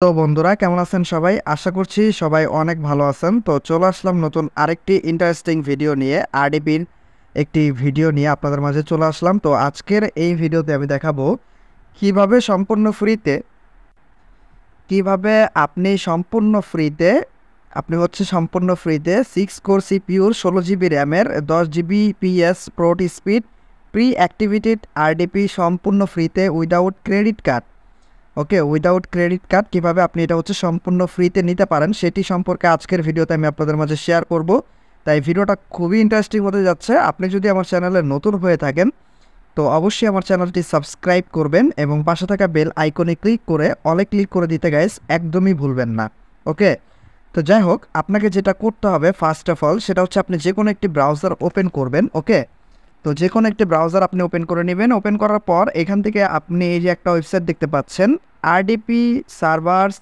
তো বন্ধুরা, কেমন আছেন সবাই? আশা করছি সবাই অনেক ভালো আছেন। তো চলে আসলাম নতুন আরেকটি ইন্টারেস্টিং ভিডিও নিয়ে আরডিপির একটি ভিডিও নিয়ে আপনাদের মাঝে চলে আসলাম। তো আজকের এই ভিডিওতে আমি দেখাবো কীভাবে সম্পূর্ণ ফ্রিতে কীভাবে আপনি সম্পূর্ণ ফ্রিতে আপনি হচ্ছে সম্পূর্ণ ফ্রিতে সিক্স কোর সিপিউর ষোলো জিবি র্যামের দশ GB PS port speed pre activated RDP সম্পূর্ণ ফ্রিতে without credit card okay without credit card কীভাবে আপনি এটা হচ্ছে সম্পূর্ণ ফ্রিতে নিতে পারেন, সেটি সম্পর্কে আজকের ভিডিওতে আমি আপনাদের মাঝে শেয়ার করব। তাই ভিডিওটা খুবই ইন্টারেস্টিং হতে যাচ্ছে। আপনি যদি আমার চ্যানেলে নতুন হয়ে থাকেন, তো অবশ্যই আমার চ্যানেলটি সাবস্ক্রাইব করবেন এবং পাশে থাকা বেল আইকনে ক্লিক করে অলে ক্লিক করে দিতে গাইস একদমই ভুলবেন না। ওকে, তো যাই হোক, আপনাকে যেটা করতে হবে ফার্স্ট অফ অল সেটা হচ্ছে আপনি যে কোনো একটি ব্রাউজার ওপেন করবেন, ওকে? তো যে কোনো একটি ব্রাউজার আপনি ওপেন করে নেবেন। ওপেন করার পর এখান থেকে আপনি এই যে একটা ওয়েবসাইট দেখতে পাচ্ছেন RDP servers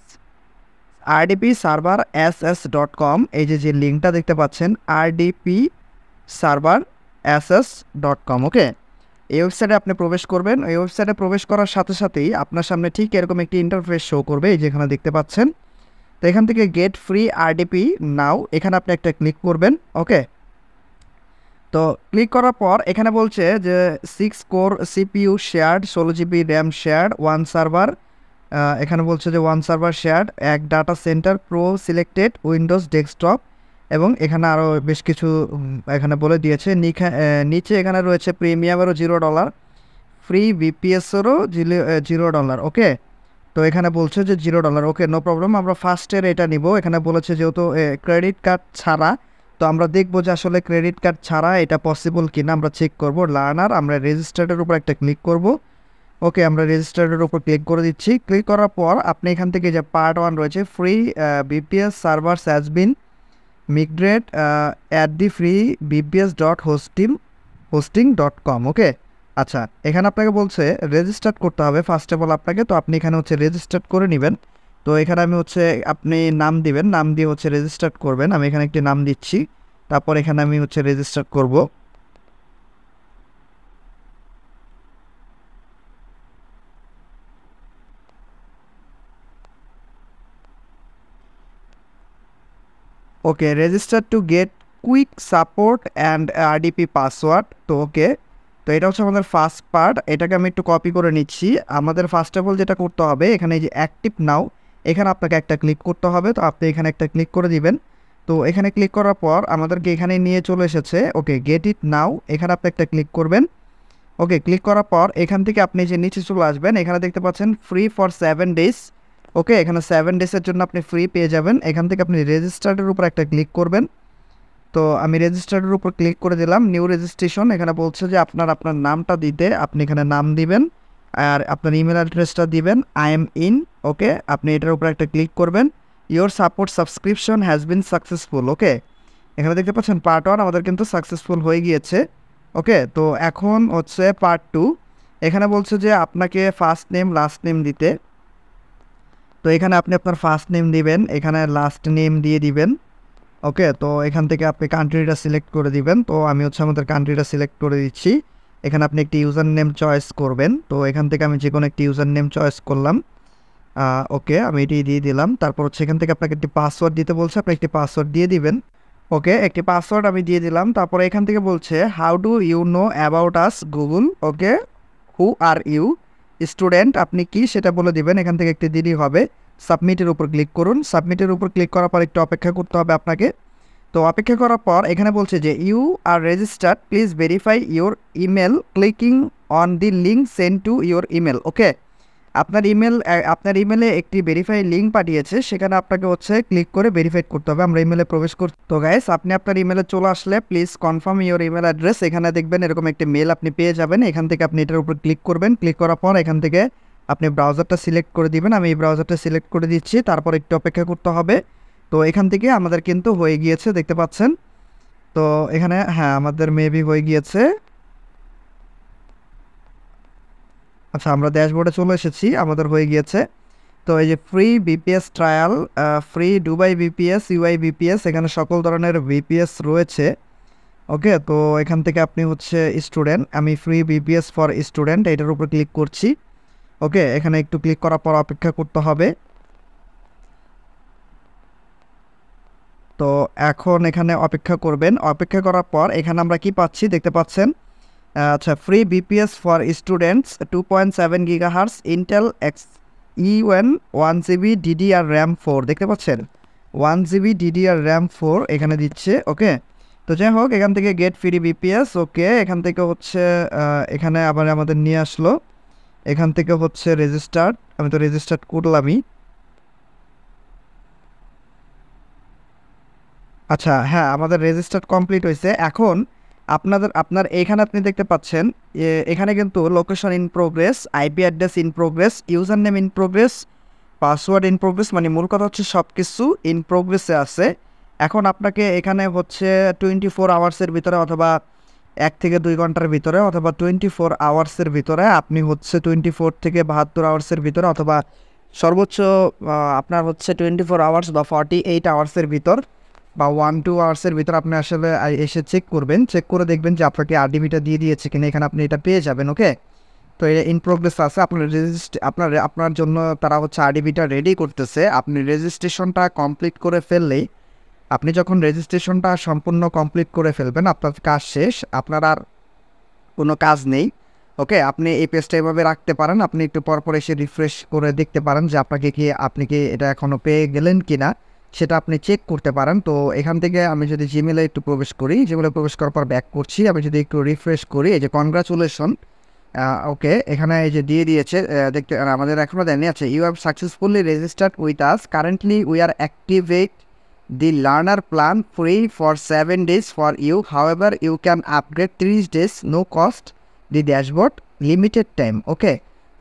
RDP server S S dot com এই যে যে লিঙ্কটা দেখতে পাচ্ছেন RDP server S S dot com okay এই ওয়েবসাইটে আপনি প্রবেশ করবেন। এই ওয়েবসাইটে প্রবেশ করার সাথে সাথেই আপনার সামনে ঠিক এরকম একটি ইন্টারফেস শো করবে, এই যেখানে দেখতে পাচ্ছেন। তো এখান থেকে গেট ফ্রি আরডিপি নাও এখানে আপনি একটা ক্লিক করবেন ওকে তো ক্লিক করার পর এখানে বলছে যে সিক্স কোর সিপিইউ শেয়ার্ড ষোলো GB RAM shared one server এখানে বলছে যে ওয়ান সার্ভার শেয়ার্ড এক data centre pro selected Windows desktop এবং এখানে আরও বেশ কিছু এখানে বলে দিয়েছে নিচে এখানে রয়েছে প্রিমিয়ামেরও জিরো ডলার ফ্রি বিপিএসেরও জিরো ডলার ওকে তো এখানে বলছে যে zero dollar okay no problem আমরা ফার্স্টের এটা নিব, এখানে বলেছে যেহেতু ক্রেডিট কার্ড ছাড়া তো আমরা দেখব যে আসলে ক্রেডিট কার্ড ছাড়া এটা পসিবল কিনা। আমরা চেক করব লার্নার আমরা রেজিস্টার্ডের উপর একটা ক্লিক করব। ওকে আমরা রেজিস্টার্ডের উপর ক্লিক করে দিচ্ছি। ক্লিক করার পর আপনি এখান থেকে যে পার্ট ওয়ান রয়েছে free VPS server স্যাজবিন migrate at the free VPS dot hosting hosting dot com okay আচ্ছা এখানে আপনাকে বলছে রেজিস্টার্ড করতে হবে। ফার্স্ট অফ অল আপনাকে, তো আপনি এখানে হচ্ছে রেজিস্টার্ড করে নেবেন। তো এখানে আমি হচ্ছে, আপনি নাম দিবেন, নাম দিয়ে হচ্ছে রেজিস্টার্ড করবেন। আমি এখানে একটি নাম দিচ্ছি। তারপর এখানে আমি হচ্ছে রেজিস্টার করব। Okay register to get quick support and RDP password তো ওকে তো এটা হচ্ছে আমাদের ফার্স্ট পার্ট এটাকে আমি একটু কপি করে নিচ্ছি। আমাদের ফার্স্ট অফ অল যেটা করতে হবে, এখানে যে অ্যাক্টিভ নাও এখানে আপনাকে একটা ক্লিক করতে হবে, তো আপনি এখানে একটা ক্লিক করে দিবেন। তো এখানে ক্লিক করার পর আমাদেরকে এখানে নিয়ে চলে এসেছে, ওকে গেট ইট নাও এখানে আপনি একটা ক্লিক করবেন। ওকে ক্লিক করার পর এখান থেকে আপনি যে নিচে চলে আসবেন, এখানে দেখতে পাচ্ছেন free for seven days okay, এখানে সেভেন ডেজের জন্য আপনি ফ্রি পেয়ে যাবেন। এখান থেকে আপনি রেজিস্টার্ডের উপর একটা ক্লিক করবেন। তো আমি রেজিস্টার্ডের উপর ক্লিক করে দিলাম নিউ রেজিস্ট্রেশন এখানে বলছে যে আপনার আপনার নামটা দিতে আপনি এখানে নাম দিবেন। আর আপনার ইমেল অ্যাড্রেসটা দিবেন আই এম ইন ওকে আপনি এটার উপর একটা ক্লিক করবেন your support subscription has been successful okay এখানে দেখতে পাচ্ছেন পার্ট ওয়ান আমাদের কিন্তু সাকসেসফুল হয়ে গিয়েছে ওকে তো এখন হচ্ছে পার্ট টু এখানে বলছে যে আপনাকে ফার্স্ট নেম লাস্ট নেম দিতে। তো এখানে আপনি আপনার ফার্স্ট নেম দিবেন, এখানে লাস্ট নেম দিয়ে দিবেন ওকে তো এখান থেকে আপনি কান্ট্রিটা সিলেক্ট করে দিবেন। তো আমি হচ্ছে আমাদের কান্ট্রিটা সিলেক্ট করে দিচ্ছি। এখানে আপনি একটি ইউজার নেম চয়েস করবেন। তো এখান থেকে আমি যে কোনো একটি ইউজার নেম চয়েস করলাম। ওকে, আমি এটি দিয়ে দিলাম। তারপর হচ্ছে এখান থেকে আপনাকে একটি পাসওয়ার্ড দিতে বলছে। আপনি একটি পাসওয়ার্ড দিয়ে দিবেন। ওকে, একটি পাসওয়ার্ড আমি দিয়ে দিলাম। তারপরে এখান থেকে বলছে how do you know about us Google okay who are you student আপনি কি সেটা বলে দিবেন। এখান থেকে একটি দিলেই হবে। সাবমিটের উপর ক্লিক করুন। সাবমিটের উপর ক্লিক করার পর একটু অপেক্ষা করতে হবে আপনাকে। তো অপেক্ষা করার পর এখানে বলছে যে you are registered please verify your email clicking on the link send to your email okay আপনার ইমেল আপনার ইমেলে একটি ভেরিফাই লিঙ্ক পাঠিয়েছে, সেখানে আপনাকে হচ্ছে ক্লিক করে ভেরিফাইড করতে হবে। আমরা ইমেলে প্রবেশ করতে তো গাইস আপনি আপনার ইমেলে চলে আসলে please confirm your email address এখানে দেখবেন এরকম একটি মেল আপনি পেয়ে যাবেন। এখান থেকে আপনি এটার উপর ক্লিক করবেন। ক্লিক করার পর এখান থেকে আপনি ব্রাউজারটা সিলেক্ট করে দিবেন। আমি এই ব্রাউজারটা সিলেক্ট করে দিচ্ছি। তারপর একটু অপেক্ষা করতে হবে। তো এখান থেকে আমাদের কিন্তু হয়ে গিয়েছে, দেখতে পাচ্ছেন? তো এখানে হ্যাঁ আমাদের মেবি হয়ে গিয়েছে। আচ্ছা আমরা ড্যাশবোর্ডে চলে এসেছি, আমাদের হয়ে গিয়েছে। তো এই যে free VPS trial free Dubai VPS UI VPS এখানে সকল ধরনের বিপিএস রয়েছে। ওকে তো এখান থেকে আপনি হচ্ছে স্টুডেন্ট আমি ফ্রি বিপিএস ফর স্টুডেন্ট এটার উপর ক্লিক করছি। ওকে এখানে একটু ক্লিক করার পর অপেক্ষা করতে হবে। তো এখন এখানে অপেক্ষা করবেন। অপেক্ষা করার পর এখানে আমরা কি পাচ্ছি দেখতে পাচ্ছেন? আচ্ছা free VPS for students two point seven gigahertz Intel Xeon one GB DDR RAM four দেখতে পাচ্ছেন? One GB DDR RAM four এখানে দিচ্ছে ওকে তো যাই হোক, এখান থেকে গেট ফ্রি বিপিএস ওকে এখান থেকে হচ্ছে এখানে আবার আমাদের নিয়ে আসলো। এখান থেকে হচ্ছে রেজিস্টার্ড আমি তো রেজিস্টার্ড করলামই। আচ্ছা হ্যাঁ আমাদের রেজিস্টার্ড কমপ্লিট হয়েছে এখন আপনাদের, আপনার এখানে আপনি দেখতে পাচ্ছেন এখানে কিন্তু location in progress IP address in progress user name in progress password in progress মানে মূল কথা হচ্ছে সব কিছু ইন প্রোগ্রেসে আছে। এখন আপনাকে এখানে হচ্ছে টোয়েন্টি ফোর আওয়ার্সের ভিতরে অথবা এক থেকে দুই ঘণ্টার ভিতরে অথবা টোয়েন্টি ফোর আওয়ার্সের ভিতরে আপনি হচ্ছে টোয়েন্টি ফোর থেকে বাহাত্তর আওয়ার্সের ভিতরে অথবা সর্বোচ্চ আপনার হচ্ছে টোয়েন্টি ফোর আওয়ার্স বা ফর্টি এইট আওয়ার্সের ভিতর বা ওয়ান টু আওয়ার্সের ভিতর আপনি আসলে এসে চেক করবেন। চেক করে দেখবেন যে আপনাকে আরডিবিটা দিয়ে দিয়েছে কিনা, এখানে আপনি এটা পেয়ে যাবেন ওকে তো এটা ইন প্রোগ্রেস আছে, আপনার রেজিস্ট আপনার আপনার জন্য তারা হচ্ছে আরডিবিটা রেডি করতেছে। আপনি রেজিস্ট্রেশনটা কমপ্লিট করে ফেললেই, আপনি যখন রেজিস্ট্রেশনটা সম্পূর্ণ কমপ্লিট করে ফেলবেন, আপনার কাজ শেষ, আপনার আর কোনো কাজ নেই ওকে আপনি এই পেজটা এভাবে রাখতে পারেন, আপনি একটু পর পর এসে রিফ্রেশ করে দেখতে পারেন যে আপনাকে কি, আপনি কি এটা এখনও পেয়ে গেলেন কি না সেটা আপনি চেক করতে পারেন। তো এখান থেকে আমি যদি জিমেলে একটু প্রবেশ করি জিমেলে প্রবেশ করার পর ব্যাক করছি। আমি যদি একটু রিফ্রেশ করি, এই যে কনগ্রাচুলেশন ওকে এখানে এই যে দিয়ে দিয়েছে দেখতে আমাদের এখনও দেয়নি আছে you have successfully registered with us currently we are activate the learner plan free for 7 days for you. However you can upgrade 30 days no cost the dashboard limited time okay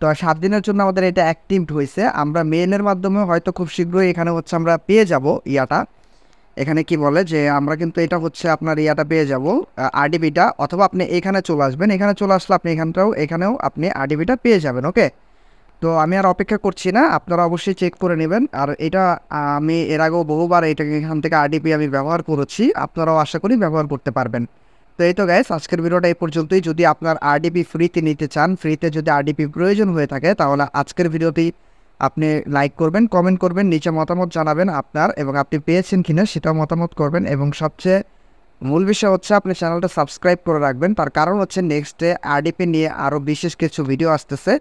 তো সাত দিনের জন্য আমাদের এটা অ্যাক্টিভ হয়েছে। আমরা মেইলের মাধ্যমে হয়তো খুব শীঘ্রই এখানে হচ্ছে আমরা পেয়ে যাব ইয়াটা। এখানে কি বলে যে আমরা কিন্তু এটা হচ্ছে আপনার ইয়াটা পেয়ে যাব আরডিবিটা অথবা আপনি এখানে চলে আসবেন। এখানে চলে আসলে আপনি এখানটাও, এখানেও আপনি আরডিবিটা পেয়ে যাবেন, ওকে? তো আমি আর অপেক্ষা করছি না। আপনারা অবশ্যই চেক করে নেবেন। আর এটা আমি এর আগেও বহুবার এটা এখান থেকে আরডিপি আমি ব্যবহার করেছি। আপনারাও আশা করি ব্যবহার করতে পারবেন। তো এই তো গাইস আজকের ভিডিওটা এই পর্যন্তই। যদি আপনার আরডিপি ফ্রিতে নিতে চান ফ্রিতে যদি আরডিপি প্রয়োজন হয়ে থাকে, তাহলে আজকের ভিডিওটি আপনি লাইক করবেন কমেন্ট করবেন, নিচে মতামত জানাবেন আপনার এবং আপনি পেয়েছেন কিনা সেটাও মতামত করবেন এবং সবচেয়ে মূল বিষয় হচ্ছে আপনি চ্যানেলটা সাবস্ক্রাইব করে রাখবেন। তার কারণ হচ্ছে নেক্সট ডে আরডিপি নিয়ে আরও বিশেষ কিছু ভিডিও আসতেছে।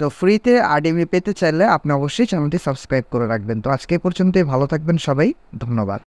তো ফ্রিতে আরডিবি পেতে চাইলে আপনি অবশ্যই চ্যানেলটি সাবস্ক্রাইব করে রাখবেন। তো আজকে পর্যন্তই, ভালো থাকবেন সবাই, ধন্যবাদ।